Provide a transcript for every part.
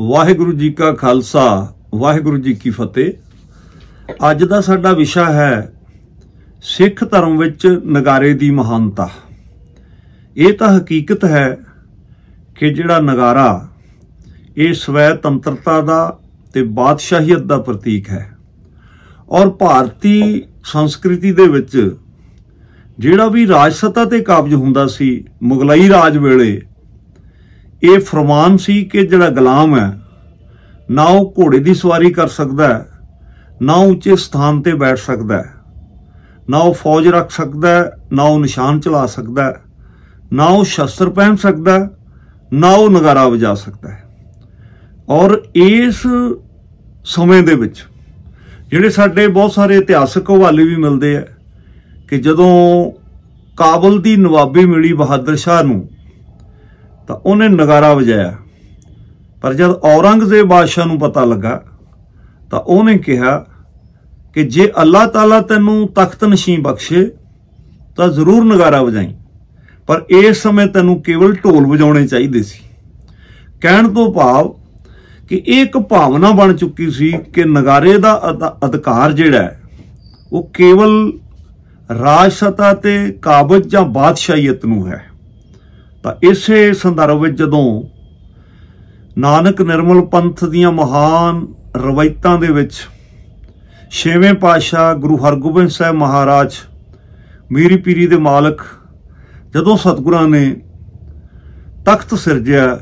ਵਾਹਿਗੁਰੂ ਜੀ ਕਾ ਖਾਲਸਾ, ਵਾਹਿਗੁਰੂ ਜੀ ਕੀ ਫਤਿਹ। ਅੱਜ ਦਾ ਸਾਡਾ ਵਿਸ਼ਾ ਹੈ ਸਿੱਖ ਧਰਮ ਵਿੱਚ ਨਗਾਰੇ ਦੀ ਮਹਾਨਤਾ। ਇਹ ਤਾਂ ਹਕੀਕਤ ਹੈ ਕਿ ਜਿਹੜਾ ਨਗਾਰਾ, ਇਹ ਸਵੈ ਤੰਤਰਤਾ ਦਾ ਤੇ ਬਾਦਸ਼ਾਹੀਅਤ ਦਾ ਪ੍ਰਤੀਕ ਹੈ। ਔਰ ਭਾਰਤੀ ਸੰਸਕ੍ਰਿਤੀ ਦੇ ਵਿੱਚ ਜਿਹੜਾ ਵੀ ਰਾਜ ਸੱਤਾ ਤੇ ਕਾਬਜ ਹੁੰਦਾ ਸੀ, ਮੁਗਲਈ ਰਾਜ ਵੇਲੇ ਇਹ ਫਰਮਾਨ ਸੀ ਕਿ ਜਿਹੜਾ ਗੁਲਾਮ ਹੈ, ਨਾ ਉਹ ਘੋੜੇ ਦੀ ਸਵਾਰੀ ਕਰ ਸਕਦਾ ਹੈ, ਨਾ ਉੱਚੇ ਸਥਾਨ ਤੇ ਬੈਠ ਸਕਦਾ ਹੈ, ਨਾ ਉਹ ਫੌਜ ਰੱਖ ਸਕਦਾ ਹੈ, ਨਾ ਉਹ ਨਿਸ਼ਾਨ ਚਲਾ ਸਕਦਾ ਹੈ, ਨਾ ਉਹ ਸ਼ਸਤਰ ਪਹਿਨ ਸਕਦਾ ਹੈ, ਨਾ ਉਹ ਨਗਾਰਾ ਵਜਾ ਸਕਦਾ ਹੈ। ਔਰ ਇਸ ਸਮੇਂ ਦੇ ਵਿੱਚ ਜਿਹੜੇ ਸਾਡੇ ਬਹੁਤ ਸਾਰੇ ਇਤਿਹਾਸਕ ਹਵਾਲੇ ਵੀ ਮਿਲਦੇ ਆ ਕਿ ਜਦੋਂ ਕਾਬਲ ਦੀ ਨਵਾਬੀ ਮਿਲੀ ਬਹਾਦਰ ਸ਼ਾਹ ਨੂੰ ਤਾਂ ਉਹਨੇ ਨਗਾਰਾ ਵਜਾਇਆ। ਪਰ ਜਦ ਔਰੰਗਜ਼ੇਬ ਬਾਦਸ਼ਾਹ ਨੂੰ ਪਤਾ ਲੱਗਾ, ਤਾਂ ਉਹਨੇ ਕਿਹਾ ਕਿ ਜੇ ਅੱਲਾਹ ਤਾਲਾ ਤੈਨੂੰ ਤਖਤ ਨਸ਼ੀਂ ਬਖਸ਼ੇ, ਤਾਂ ਜ਼ਰੂਰ ਨਗਾਰਾ ਵਜਾਈ। ਪਰ ਇਸ ਸਮੇਂ ਤੈਨੂੰ ਕੇਵਲ ਢੋਲ ਵਜਾਉਣੇ ਚਾਹੀਦੇ ਸੀ। ਕਹਿਣ ਤੋਂ ਭਾਵ ਕਿ ਇਹ ਇੱਕ ਭਾਵਨਾ ਬਣ ਚੁੱਕੀ ਸੀ ਕਿ ਨਗਾਰੇ ਦਾ ਅਧਿਕਾਰ ਜਿਹੜਾ ਉਹ ਕੇਵਲ ਰਾਜ ਸਤਾ ਤੇ ਕਾਬਜ ਜਾਂ ਬਾਦਸ਼ਾਹੀਅਤ ਨੂੰ ਹੈ। ਤਾਂ ਇਸੇ ਸੰਦਰਭ ਵਿੱਚ ਜਦੋਂ ਨਾਨਕ ਨਿਰਮਲ ਪੰਥ ਦੀਆਂ ਮਹਾਨ ਰਵਾਇਤਾਂ ਦੇ ਵਿੱਚ ਛੇਵੇਂ ਪਾਤਸ਼ਾਹ ਗੁਰੂ ਹਰਗੋਬਿੰਦ ਸਾਹਿਬ ਮਹਾਰਾਜ ਮੀਰੀ ਪੀਰੀ ਦੇ ਮਾਲਕ ਜਦੋਂ ਸਤਿਗੁਰਾਂ ਨੇ ਤਖਤ ਸਿਰਜਿਆ,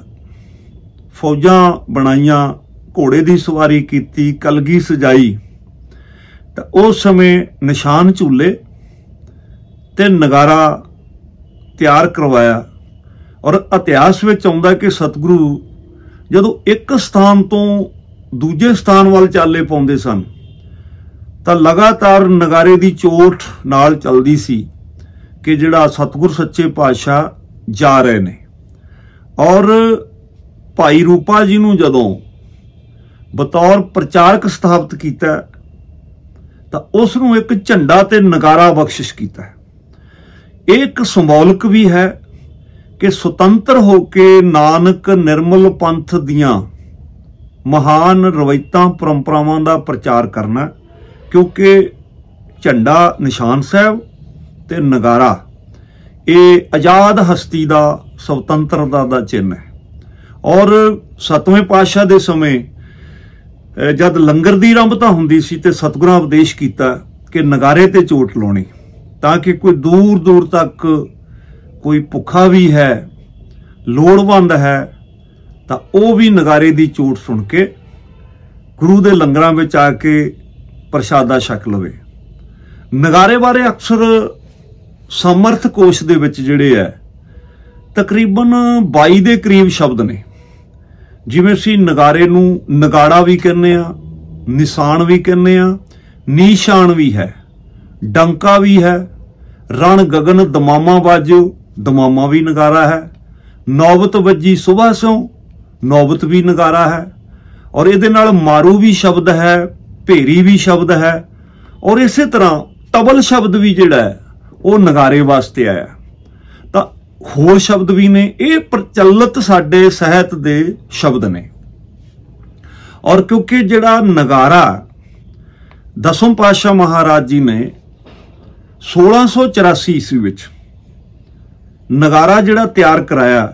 ਫੌਜਾਂ ਬਣਾਈਆਂ, ਘੋੜੇ ਦੀ ਸਵਾਰੀ ਕੀਤੀ, ਕਲਗੀ ਸਜਾਈ, ਤਾਂ ਉਸ ਸਮੇਂ ਨਿਸ਼ਾਨ ਝੂਲੇ ਤੇ ਨਗਾਰਾ ਤਿਆਰ ਕਰਵਾਇਆ। ਔਰ ਇਤਿਹਾਸ ਵਿੱਚ ਆਉਂਦਾ ਕਿ ਸਤਿਗੁਰੂ ਜਦੋਂ ਇੱਕ ਸਥਾਨ ਤੋਂ ਦੂਜੇ ਸਥਾਨ ਵੱਲ ਚਾਲੇ ਪਾਉਂਦੇ ਸਨ, ਤਾਂ ਲਗਾਤਾਰ ਨਗਾਰੇ ਦੀ ਚੋਟ ਨਾਲ ਚੱਲਦੀ ਸੀ ਕਿ ਜਿਹੜਾ ਸਤਿਗੁਰ ਸੱਚੇ ਪਾਤਸ਼ਾਹ ਜਾ ਰਹੇ ਨੇ। ਔਰ ਭਾਈ ਰੂਪਾ ਜੀ ਨੂੰ ਜਦੋਂ ਬਤੌਰ ਪ੍ਰਚਾਰਕ ਸਥਾਪਿਤ ਕੀਤਾ, ਤਾਂ ਉਸ ਨੂੰ ਇੱਕ ਝੰਡਾ ਤੇ ਨਗਾਰਾ ਬਖਸ਼ਿਸ਼ ਕੀਤਾ। ਇਹ ਇੱਕ ਸਿੰਬੋਲਿਕ ਵੀ ਹੈ ਕਿ ਸੁਤੰਤਰ ਹੋ ਕੇ ਨਾਨਕ ਨਿਰਮਲ ਪੰਥ ਦੀਆਂ ਮਹਾਨ ਰਵਾਇਤਾਂ ਪਰੰਪਰਾਵਾਂ ਦਾ ਪ੍ਰਚਾਰ ਕਰਨਾ ਕਿਉਂਕਿ ਝੰਡਾ ਨਿਸ਼ਾਨ ਸਾਹਿਬ ਤੇ ਨਗਾਰਾ, ਇਹ ਆਜ਼ਾਦ ਹਸਤੀ ਦਾ ਸੁਤੰਤਰਤਾ ਦਾ ਚਿੰਨ੍ਹ ਹੈ। ਔਰ ਸਤਵੇਂ ਪਾਤਸ਼ਾਹ ਦੇ ਸਮੇਂ ਜਦ ਲੰਗਰ ਦੀ ਰੰਭਤਾ ਹੁੰਦੀ ਸੀ ਤੇ ਸਤਿਗੁਰਾਂ ਉਪਦੇਸ਼ ਕੀਤਾ ਕਿ ਨਗਾਰੇ ਤੇ ਚੋਟ ਲਾਉਣੀ, ਤਾਂ ਕਿ ਕੋਈ ਦੂਰ ਦੂਰ ਤੱਕ ਕੋਈ ਭੁੱਖਾ ਵੀ ਹੈ, ਲੋੜਵੰਦ ਹੈ, ਤਾਂ ਉਹ ਵੀ ਨਗਾਰੇ ਦੀ ਚੋਟ ਸੁਣ ਕੇ ਗੁਰੂ ਦੇ ਲੰਗਰਾਂ ਵਿੱਚ ਆ ਕੇ ਪ੍ਰਸ਼ਾਦਾ ਛਕ ਲਵੇ। ਨਗਾਰੇ ਬਾਰੇ ਅਕਸਰ ਸਮਰਥ ਕੋਸ਼ ਦੇ ਵਿੱਚ ਜਿਹੜੇ ਹੈ, ਤਕਰੀਬਨ 22 ਦੇ ਕਰੀਬ ਸ਼ਬਦ ਨੇ। ਜਿਵੇਂ ਸੀ ਨਗਾਰੇ ਨੂੰ ਨਗਾੜਾ ਵੀ ਕਹਿੰਦੇ ਆ ਨਿਸ਼ਾਨ ਵੀ ਕਹਿੰਦੇ ਆ ਨੀਸ਼ਾਨ ਵੀ ਹੈ, ਡੰਕਾ ਵੀ ਹੈ, ਰਣ ਗगन ਦਮਾਮਾ ਬਾਜੋ ਦਮਾਮਾ ਵੀ ਨਗਾਰਾ ਹੈ। ਨੌਬਤ ਵੱਜੀ ਸਵੇਰ ਸੋਂ ਨੌਬਤ ਵੀ ਨਗਾਰਾ ਹੈ। ਔਰ ਇਹਦੇ ਨਾਲ ਮਾਰੂ ਵੀ ਸ਼ਬਦ ਹੈ, ਭੇਰੀ ਵੀ ਸ਼ਬਦ ਹੈ। ਔਰ ਇਸੇ ਤਰ੍ਹਾਂ ਤਬਲ ਸ਼ਬਦ ਵੀ ਜਿਹੜਾ ਹੈ, ਉਹ ਨਗਾਰੇ ਵਾਸਤੇ ਆਇਆ। ਤਾਂ ਹੋਰ ਸ਼ਬਦ ਵੀ ਨੇ, ਇਹ ਪ੍ਰਚਲਿਤ ਸਾਡੇ ਸਾਹਿਤ ਦੇ ਸ਼ਬਦ ਨੇ। ਔਰ ਕਿਉਂਕਿ ਜਿਹੜਾ ਨਗਾਰਾ, ਦਸਮ ਪਾਤਸ਼ਾਹ ਮਹਾਰਾਜ ਜੀ ਨੇ 1684 ਈਸਵੀ ਵਿੱਚ ਨਗਾਰਾ ਜਿਹੜਾ ਤਿਆਰ ਕਰਾਇਆ,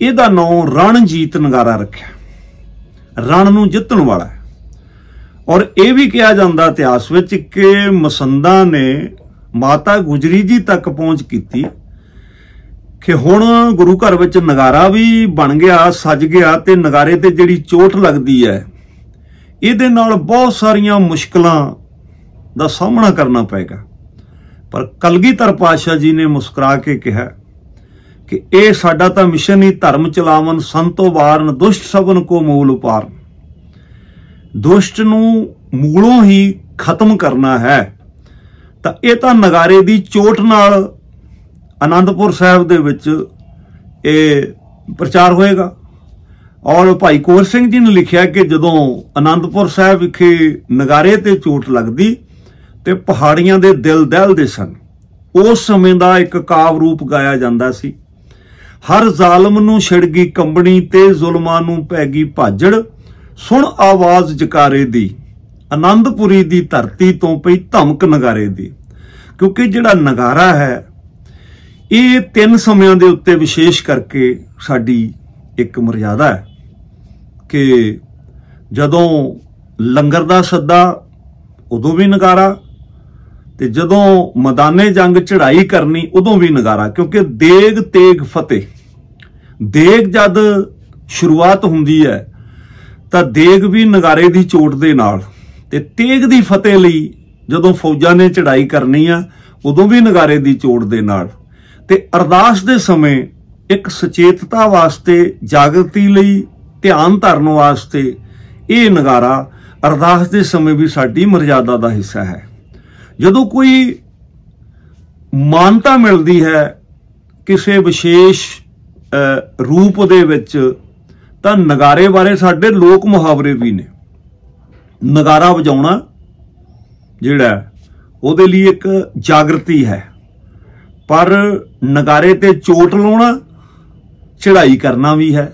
ਇਹਦਾ ਨਾਮ ਰਣਜੀਤ ਨਗਾਰਾ ਰੱਖਿਆ। ਰਣ ਨੂੰ ਜਿੱਤਣ ਵਾਲਾ ਔਰ ਇਹ ਵੀ ਕਿਹਾ ਜਾਂਦਾ ਇਤਿਹਾਸ ਵਿੱਚ ਕਿ ਮਸੰਦਾ ਨੇ ਮਾਤਾ ਗੁਜਰੀ ਜੀ ਤੱਕ ਪਹੁੰਚ ਕੀਤੀ ਕਿ ਹੁਣ ਗੁਰੂ ਘਰ ਵਿੱਚ ਨਗਾਰਾ ਵੀ ਬਣ ਗਿਆ, ਸੱਜ ਗਿਆ ਤੇ ਨਗਾਰੇ ਤੇ ਜਿਹੜੀ ਚੋਟ ਲੱਗਦੀ ਹੈ, ਇਹਦੇ ਨਾਲ ਬਹੁਤ ਸਾਰੀਆਂ ਮੁਸ਼ਕਲਾਂ ਦਾ ਸਾਹਮਣਾ ਕਰਨਾ ਪਏਗਾ। ਪਰ ਕਲਗੀਧਰ ਪਾਤਸ਼ਾਹ ਜੀ ਨੇ ਮੁਸਕਰਾ ਕੇ ਕਿਹਾ ਕਿ ਇਹ ਸਾਡਾ ਤਾਂ ਮਿਸ਼ਨ ਹੀ ਧਰਮ ਚਲਾਵਨ, ਸੰਤੋ ਵਾਰਨ ਦੁਸ਼ਟ ਸਭਨ ਕੋ ਮੂਲ ਉਪਾਰ ਦੁਸ਼ਟ ਨੂੰ ਮੂਲੋਂ ਹੀ ਖਤਮ ਕਰਨਾ ਹੈ। ਤਾਂ ਇਹ ਤਾਂ ਨਗਾਰੇ ਦੀ ਚੋਟ ਨਾਲ ਆਨੰਦਪੁਰ ਸਾਹਿਬ ਦੇ ਵਿੱਚ ਇਹ ਪ੍ਰਚਾਰ ਹੋਏਗਾ। ਔਰ ਭਾਈ ਕੋਰ ਸਿੰਘ ਜੀ ਨੇ ਲਿਖਿਆ ਕਿ ਜਦੋਂ ਆਨੰਦਪੁਰ ਸਾਹਿਬ ਵਿਖੇ ਨਗਾਰੇ ਤੇ ਚੋਟ ਲੱਗਦੀ ਤੇ ਪਹਾੜੀਆਂ ਦੇ ਦਿਲ ਦਹਿਲਦੇ ਸਨ। ਉਸ ਸਮੇਂ ਦਾ ਇੱਕ ਕਾਵ ਰੂਪ ਗਾਇਆ ਜਾਂਦਾ ਸੀ। ਹਰ ਜ਼ਾਲਮ ਨੂੰ ਛਿੜ ਗਈ ਕੰਬਣੀ ਤੇ ਜ਼ੁਲਮਾਂ ਨੂੰ ਪੈ ਗਈ ਭਾਜੜ। ਸੁਣ ਆਵਾਜ਼ ਜਕਾਰੇ ਦੀ, ਆਨੰਦਪੁਰੀ ਦੀ ਧਰਤੀ ਤੋਂ ਪਈ ਧਮਕ ਨਗਾਰੇ ਦੀ। ਕਿਉਂਕਿ ਜਿਹੜਾ ਨਗਾਰਾ ਹੈ, ਇਹ ਤਿੰਨ ਸਮਿਆਂ ਦੇ ਉੱਤੇ ਵਿਸ਼ੇਸ਼ ਕਰਕੇ ਸਾਡੀ ਇੱਕ ਮਰਿਆਦਾ ਹੈ ਕਿ ਜਦੋਂ ਲੰਗਰ ਦਾ ਸੱਦਾ, ਉਦੋਂ ਵੀ ਨਗਾਰਾ ਤੇ ਜਦੋਂ ਮੈਦਾਨੇ ਜੰਗ ਚੜ੍ਹਾਈ ਕਰਨੀ ਉਦੋਂ ਵੀ ਨਗਾਰਾ, ਕਿਉਂਕਿ ਦੇਗ, ਤੇਗ, ਫਤਿਹ। ਦੇਗ ਜਦ ਸ਼ੁਰੂਆਤ ਹੁੰਦੀ ਹੈ, ਤਾਂ ਦੇਗ ਵੀ ਨਗਾਰੇ ਦੀ ਚੋਟ ਦੇ ਨਾਲ। ਤੇ ਤੇਗ ਦੀ ਫਤਿਹ ਲਈ ਜਦੋਂ ਫੌਜਾਂ ਨੇ ਚੜ੍ਹਾਈ ਕਰਨੀ ਆ, ਉਦੋਂ ਵੀ ਨਗਾਰੇ ਦੀ ਚੋਟ ਦੇ ਨਾਲ। ਤੇ ਅਰਦਾਸ ਦੇ ਸਮੇਂ ਇੱਕ ਸੁਚੇਤਤਾ ਵਾਸਤੇ, ਜਾਗਰਤੀ ਲਈ, ਧਿਆਨ ਧਰਨ ਵਾਸਤੇ ਇਹ ਨਗਾਰਾ ਅਰਦਾਸ ਦੇ ਸਮੇਂ ਵੀ ਸਾਡੀ ਮਰਜ਼ਾਦਾ ਦਾ ਹਿੱਸਾ ਹੈ। ਜਦੋਂ ਕੋਈ ਮਾਨਤਾ ਮਿਲਦੀ ਹੈ ਕਿਸੇ ਵਿਸ਼ੇਸ਼ ਰੂਪ ਦੇ ਵਿੱਚ, ਤਾਂ ਨਗਾਰੇ ਬਾਰੇ ਸਾਡੇ ਲੋਕ ਮੁਹਾਵਰੇ ਵੀ ਨੇ। ਨਗਾਰਾ ਵਜਾਉਣਾ ਜਿਹੜਾ ਉਹਦੇ ਲਈ ਇੱਕ ਜਾਗਰਤੀ ਹੈ। ਪਰ ਨਗਾਰੇ ਤੇ ਚੋਟ ਲਾਉਣਾ, ਚੜ੍ਹਾਈ ਕਰਨਾ ਵੀ ਹੈ।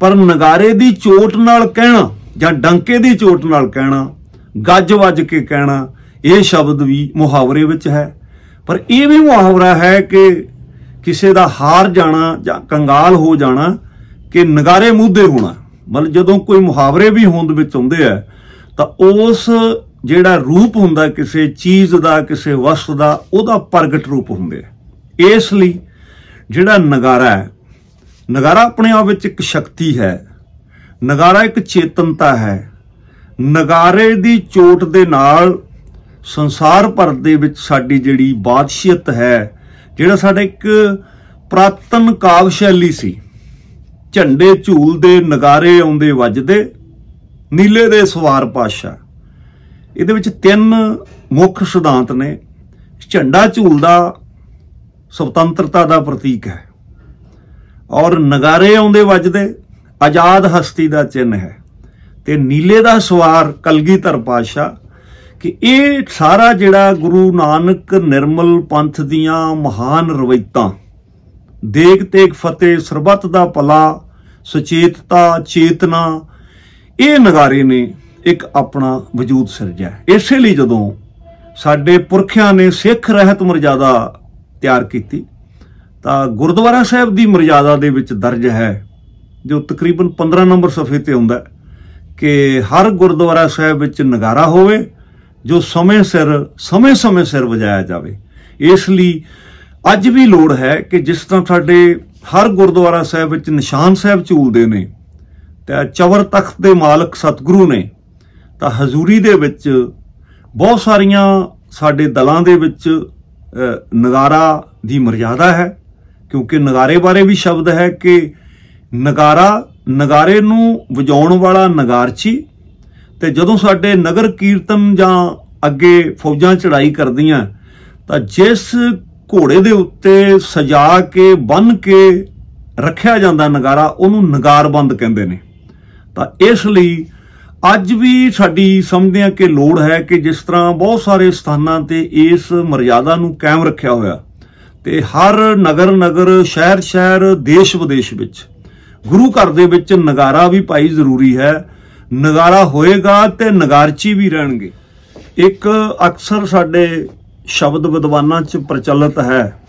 ਪਰ ਨਗਾਰੇ ਦੀ ਚੋਟ ਨਾਲ ਕਹਿਣਾ ਜਾਂ ਡੰਕੇ ਦੀ ਚੋਟ ਨਾਲ ਕਹਿਣਾ, ਗੱਜ ਵੱਜ ਕੇ ਕਹਿਣਾ ਇਹ ਸ਼ਬਦ ਵੀ ਮੁਹਾਵਰੇ ਵਿੱਚ ਹੈ। ਪਰ ਇਹ ਵੀ ਮੁਹਾਵਰਾ ਹੈ ਕਿ ਕਿਸੇ ਦਾ ਹਾਰ ਜਾਣਾ ਜਾਂ ਕੰਗਾਲ ਹੋ ਜਾਣਾ ਕਿ ਨਗਾਰੇ ਮੁੱਦੇ ਹੋਣਾ। ਮਤਲਬ ਜਦੋਂ ਕੋਈ ਮੁਹਾਵਰੇ ਵੀ ਹੋਂਦ ਵਿੱਚ ਆਉਂਦੇ ਆ, ਤਾਂ ਉਸ ਜਿਹੜਾ ਰੂਪ ਹੁੰਦਾ, ਕਿਸੇ ਚੀਜ਼ ਦਾ, ਕਿਸੇ ਵਸਤ ਦਾ, ਉਹਦਾ ਪ੍ਰਗਟ ਰੂਪ ਹੁੰਦੇ ਇਸ ਲਈ ਜਿਹੜਾ ਨਗਾਰਾ ਹੈ, ਨਗਾਰਾ ਆਪਣੇ ਆਪ ਵਿੱਚ ਇੱਕ ਸ਼ਕਤੀ ਹੈ, ਨਗਾਰਾ ਇੱਕ ਚੇਤਨਤਾ ਹੈ। ਨਗਾਰੇ ਦੀ ਚੋਟ ਦੇ ਨਾਲ ਸੰਸਾਰ ਭਰ ਦੇ ਵਿੱਚ ਸਾਡੀ ਜਿਹੜੀ ਬਾਦਸ਼ੀਅਤ ਹੈ, ਜਿਹੜਾ ਸਾਡਾ ਇੱਕ ਪ੍ਰਾਤਨ ਕਾਵ ਸ਼ੈਲੀ ਸੀ। ਝੰਡੇ ਝੂਲਦੇ ਨਗਾਰੇ ਆਉਂਦੇ ਵੱਜਦੇ, ਨੀਲੇ ਦੇ ਸਵਾਰ ਪਾਸ਼ਾ ਇਹਦੇ ਵਿੱਚ ਤਿੰਨ ਮੁੱਖ ਸਿਧਾਂਤ ਨੇ। ਝੰਡਾ ਝੂਲਦਾ ਸੁਤੰਤਰਤਾ ਦਾ ਪ੍ਰਤੀਕ ਹੈ। ਔਰ ਨਗਾਰੇ ਆਉਂਦੇ ਵੱਜਦੇ, ਆਜ਼ਾਦ ਹਸਤੀ ਦਾ ਚਿੰਨ ਹੈ। ਤੇ ਨੀਲੇ ਦਾ ਸਵਾਰ ਕਲਗੀਧਰ ਪਾਸ਼ਾ ਕਿ ਇਹ ਸਾਰਾ ਜਿਹੜਾ ਗੁਰੂ ਨਾਨਕ ਨਿਰਮਲ ਪੰਥ ਦੀਆਂ ਮਹਾਨ ਰਵੈਤਾਂ ਦੇਖ ਤੇਗ ਫਤਿਹ, ਸਰਬੱਤ ਦਾ ਭਲਾ, ਸੁਚੇਤਤਾ, ਚੇਤਨਾ, ਇਹ ਨਗਾਰੇ ਨੇ ਇੱਕ ਆਪਣਾ ਵਜੂਦ ਸਿਰਜਿਆ। ਇਸੇ ਲਈ ਜਦੋਂ ਸਾਡੇ ਪੁਰਖਿਆਂ ਨੇ ਸਿੱਖ ਰਹਿਤ ਮਰਜ਼ਾਦਾ ਤਿਆਰ ਕੀਤੀ, ਤਾਂ ਗੁਰਦੁਆਰਾ ਸਾਹਿਬ ਦੀ ਮਰਜ਼ਾਦਾ ਦੇ ਵਿੱਚ ਦਰਜ ਹੈ, ਜੋ ਤਕਰੀਬਨ 15 ਨੰਬਰ ਸਫੇ ਤੇ ਹੁੰਦਾ ਕਿ ਹਰ ਗੁਰਦੁਆਰਾ ਸਾਹਿਬ ਵਿੱਚ ਨਗਾਰਾ ਹੋਵੇ ਜੋ ਸਮੇਂ ਸਿਰ ਸਮੇਂ-ਸਮੇਂ ਸਿਰ ਵਜਾਇਆ ਜਾਵੇ। ਇਸ ਲਈ ਅੱਜ ਵੀ ਲੋੜ ਹੈ ਕਿ ਜਿਸ ਤਰ੍ਹਾਂ ਸਾਡੇ ਹਰ ਗੁਰਦੁਆਰਾ ਸਾਹਿਬ ਵਿੱਚ ਨਿਸ਼ਾਨ ਸਾਹਿਬ ਝੂਲਦੇ ਨੇ, ਤੇ ਚਵਰ ਤਖਤ ਦੇ ਮਾਲਕ ਸਤਿਗੁਰੂ ਨੇ, ਤਾਂ ਹਜ਼ੂਰੀ ਦੇ ਵਿੱਚ ਬਹੁਤ ਸਾਰੀਆਂ ਸਾਡੇ ਦਲਾਂ ਦੇ ਵਿੱਚ ਨਗਾਰਾ ਦੀ ਮਰਿਆਦਾ ਹੈ, ਕਿਉਂਕਿ ਨਗਾਰੇ ਬਾਰੇ ਵੀ ਸ਼ਬਦ ਹੈ ਕਿ ਨਗਾਰਾ, ਨਗਾਰੇ ਨੂੰ ਵਜਾਉਣ ਵਾਲਾ ਨਗਾਰਚੀ ਤੇ ਜਦੋਂ ਸਾਡੇ ਨਗਰ ਕੀਰਤਨ ਜਾਂ ਅੱਗੇ ਫੌਜਾਂ ਚੜਾਈ ਕਰਦੀਆਂ, ਤਾਂ ਜਿਸ ਘੋੜੇ ਦੇ ਉੱਤੇ ਸਜਾ ਕੇ ਬੰਨ ਕੇ ਰੱਖਿਆ ਜਾਂਦਾ ਨਗਾਰਾ, ਉਹਨੂੰ ਨਗਾਰਬੰਦ ਕਹਿੰਦੇ ਨੇ। ਤਾਂ ਇਸ ਲਈ ਅੱਜ ਵੀ ਸਾਡੀ ਸਮਝਦੇ ਆ ਕਿ ਲੋੜ ਹੈ ਕਿ ਜਿਸ ਤਰ੍ਹਾਂ ਬਹੁਤ ਸਾਰੇ ਸਥਾਨਾਂ ਤੇ ਇਸ ਮਰਿਆਦਾ ਨੂੰ ਕਾਇਮ ਰੱਖਿਆ ਹੋਇਆ, ਤੇ ਹਰ ਨਗਰ ਨਗਰ, ਸ਼ਹਿਰ ਸ਼ਹਿਰ, ਦੇਸ਼ ਵਿਦੇਸ਼ ਵਿੱਚ, ਗੁਰੂ ਘਰ ਦੇ ਵਿੱਚ ਨਗਾਰਾ ਵੀ ਪਾਈ ਜ਼ਰੂਰੀ ਹੈ। ਨਗਾਰਾ ਹੋਏਗਾ ਤੇ ਨਗਾਰਚੀ ਵੀ ਰਹਿਣਗੇ। ਇੱਕ ਅਕਸਰ ਸਾਡੇ ਸ਼ਬਦ ਵਿਦਵਾਨਾਂ 'ਚ ਪ੍ਰਚਲਿਤ ਹੈ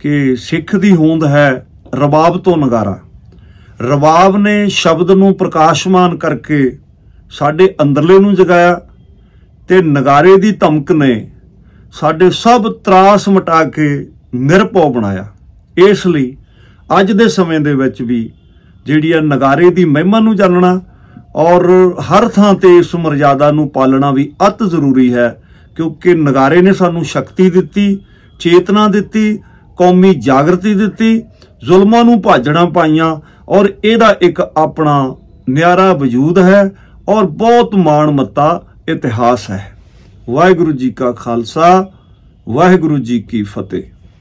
ਕਿ ਸਿੱਖ ਦੀ ਹੋਂਦ ਹੈ ਰਬਾਬ ਤੋਂ ਨਗਾਰਾ। ਰਬਾਬ ਨੇ ਸ਼ਬਦ ਨੂੰ ਪ੍ਰਕਾਸ਼ਮਾਨ ਕਰਕੇ ਸਾਡੇ ਅੰਦਰਲੇ ਨੂੰ ਜਗਾਇਆ ਤੇ ਨਗਾਰੇ ਦੀ ਧਮਕ ਨੇ ਸਾਡੇ ਸਭ ਤਰਾਸ ਮਟਾ ਕੇ ਨਿਰਭਉ ਬਣਾਇਆ। ਇਸ ਲਈ ਅੱਜ ਦੇ ਸਮੇਂ ਦੇ ਵਿੱਚ ਵੀ ਜਿਹੜੀ ਆ ਨਗਾਰੇ ਦੀ ਮਹਿਮਾ ਨੂੰ ਜਾਣਨਾ ਔਰ ਹਰ ਥਾਂ ਤੇ ਇਸ ਮਰਜ਼ਾਦਾ ਨੂੰ ਪਾਲਣਾ ਵੀ ਅਤ ਜ਼ਰੂਰੀ ਹੈ, ਕਿਉਂਕਿ ਨਗਾਰੇ ਨੇ ਸਾਨੂੰ ਸ਼ਕਤੀ ਦਿੱਤੀ, ਚੇਤਨਾ ਦਿੱਤੀ, ਕੌਮੀ ਜਾਗਰਤੀ ਦਿੱਤੀ, ਜ਼ੁਲਮਾਂ ਨੂੰ ਭਾਜਣਾ ਪਾਈਆਂ, ਔਰ ਇਹਦਾ ਇੱਕ ਆਪਣਾ ਨਿਆਰਾ ਵਜੂਦ ਹੈ, ਔਰ ਬਹੁਤ ਮਾਣ ਮੱਤਾ ਇਤਿਹਾਸ ਹੈ। ਵਾਹਿਗੁਰੂ ਜੀ ਕਾ ਖਾਲਸਾ, ਵਾਹਿਗੁਰੂ ਜੀ ਕੀ ਫਤਿਹ।